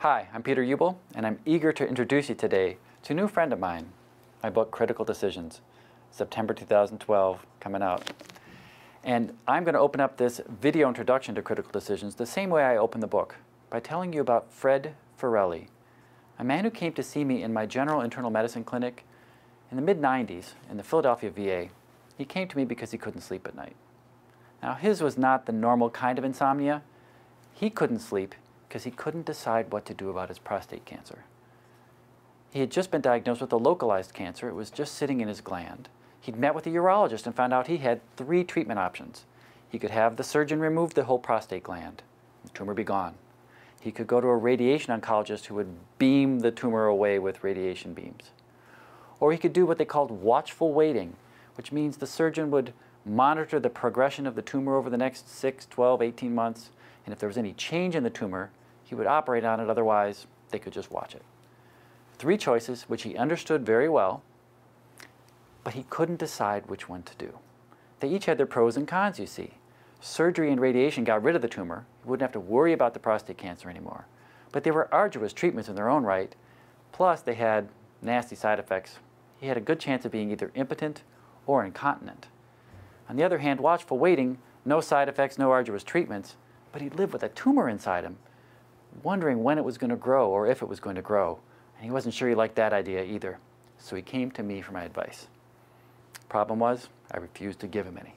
Hi, I'm Peter Ubel, and I'm eager to introduce you today to a new friend of mine, my book Critical Decisions, September 2012, coming out. And I'm going to open up this video introduction to critical decisions the same way I opened the book, by telling you about Fred Ferrelli, a man who came to see me in my general internal medicine clinic in the mid-90s in the Philadelphia VA. He came to me because he couldn't sleep at night. Now, his was not the normal kind of insomnia. He couldn't sleep because he couldn't decide what to do about his prostate cancer. He had just been diagnosed with a localized cancer. It was just sitting in his gland. He'd met with a urologist and found out he had three treatment options. He could have the surgeon remove the whole prostate gland, the tumor be gone. He could go to a radiation oncologist who would beam the tumor away with radiation beams. Or he could do what they called watchful waiting, which means the surgeon would monitor the progression of the tumor over the next 6, 12, 18 months, and if there was any change in the tumor, he would operate on it, otherwise they could just watch it. Three choices which he understood very well, but he couldn't decide which one to do. They each had their pros and cons, you see. Surgery and radiation got rid of the tumor. He wouldn't have to worry about the prostate cancer anymore. But they were arduous treatments in their own right, plus they had nasty side effects. He had a good chance of being either impotent or incontinent. On the other hand, watchful waiting, no side effects, no arduous treatments, but he'd live with a tumor inside him, wondering when it was going to grow or if it was going to grow. And he wasn't sure he liked that idea either. So he came to me for my advice. Problem was, I refused to give him any.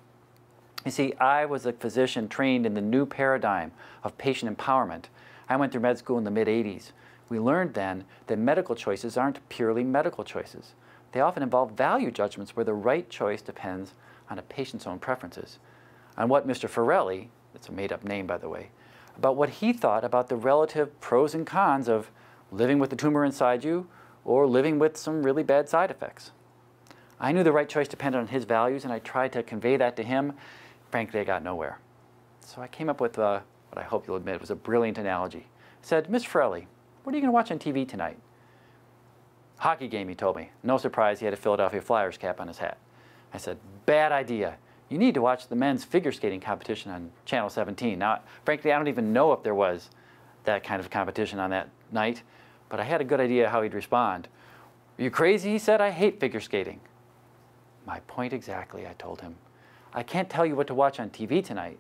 You see, I was a physician trained in the new paradigm of patient empowerment. I went through med school in the mid 80s. We learned then that medical choices aren't purely medical choices. They often involve value judgments where the right choice depends on a patient's own preferences. On what Mr. Forelli, it's a made up name by the way, about what he thought about the relative pros and cons of living with the tumor inside you or living with some really bad side effects. I knew the right choice depended on his values, and I tried to convey that to him. Frankly, I got nowhere. So I came up with uh, what I hope you'll admit was a brilliant analogy. I said, Miss Forelli, what are you going to watch on TV tonight? Hockey game, he told me. No surprise, he had a Philadelphia Flyers cap on his hat. I said, bad idea. You need to watch the men's figure skating competition on Channel 17. Now, frankly, I don't even know if there was that kind of competition on that night, but I had a good idea how he'd respond. Are you crazy? He said, I hate figure skating. My point exactly, I told him. I can't tell you what to watch on TV tonight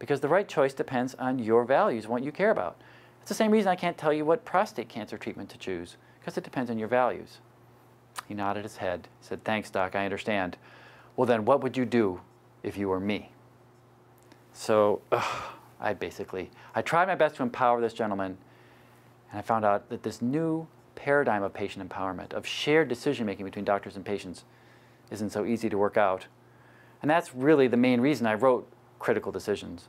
because the right choice depends on your values, what you care about. It's the same reason I can't tell you what prostate cancer treatment to choose because it depends on your values. He nodded his head. He said, Thanks, Doc, I understand. Well, then what would you do if you were me? So ugh, I basically, I tried my best to empower this gentleman and I found out that this new paradigm of patient empowerment, of shared decision making between doctors and patients, isn't so easy to work out. And that's really the main reason I wrote Critical Decisions.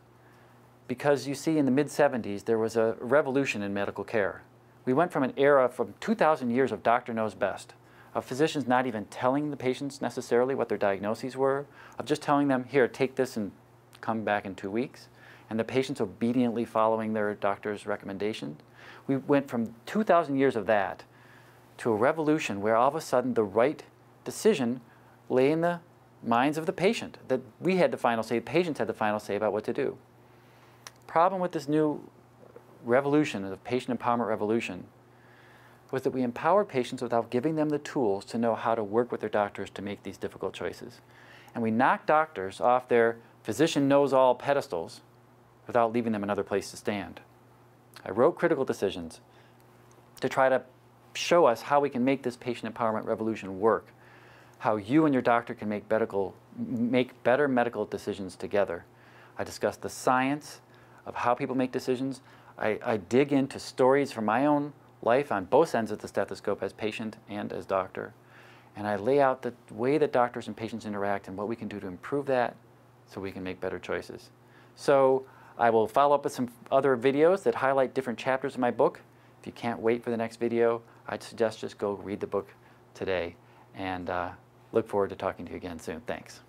Because you see, in the mid 70s, there was a revolution in medical care. We went from an era from 2,000 years of doctor knows best, of physicians not even telling the patients necessarily what their diagnoses were, of just telling them, here, take this and come back in two weeks, and the patients obediently following their doctor's recommendations. We went from 2,000 years of that to a revolution where all of a sudden the right decision lay in the minds of the patient, that we had the final say, patients had the final say about what to do. Problem with this new revolution, the patient empowerment revolution, was that we empowered patients without giving them the tools to know how to work with their doctors to make these difficult choices. And we knocked doctors off their physician knows all pedestals without leaving them another place to stand. I wrote critical decisions to try to show us how we can make this patient empowerment revolution work how you and your doctor can make, medical, make better medical decisions together. I discuss the science of how people make decisions. I, I dig into stories from my own life on both ends of the stethoscope as patient and as doctor. And I lay out the way that doctors and patients interact and what we can do to improve that so we can make better choices. So I will follow up with some other videos that highlight different chapters of my book. If you can't wait for the next video, I'd suggest just go read the book today. And uh, Look forward to talking to you again soon. Thanks.